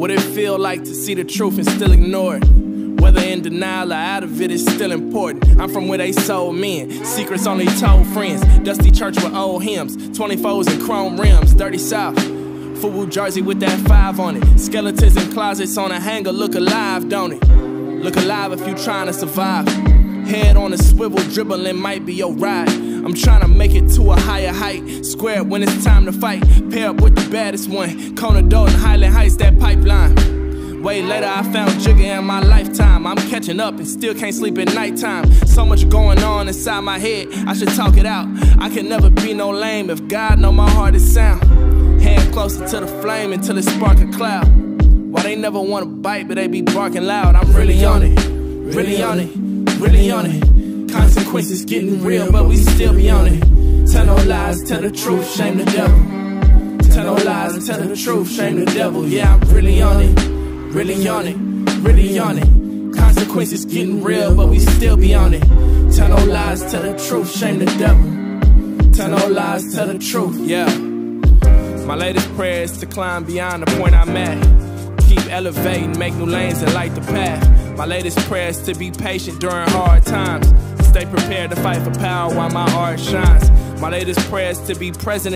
What it feel like to see the truth and still ignore it? Whether in denial or out of it, it is still important. I'm from where they sold men, secrets only told friends. Dusty church with old hymns, 24s and chrome rims, dirty south. Football jersey with that five on it. Skeletons in closets on a hanger, look alive, don't it? Look alive if you trying to survive. Head on a swivel, dribbling might be your ride. I'm trying to make it to a higher height. Square when it's time to fight. Pair up with the baddest one. Kona Dalton, Highland. Way later, I found Jigga in my lifetime. I'm catching up and still can't sleep at nighttime. So much going on inside my head, I should talk it out. I can never be no lame if God know my heart is sound. Hand closer to the flame until it spark a cloud. Why they never wanna bite, but they be barking loud. I'm really on it, really on it, really on it. Consequences getting real, but we still be on it. Tell no lies, tell the truth, shame the devil. Tell no lies, tell the truth, shame the devil. Yeah, I'm really on it. Really on it, really on it. Consequences getting real, but we still be on it. Tell no lies, tell the truth, shame the devil. Tell no lies, tell the truth, yeah. My latest prayer is to climb beyond the point I'm at. Keep elevating, make new lanes and light the path. My latest prayer is to be patient during hard times. Stay prepared to fight for power while my art shines. My latest prayer is to be present.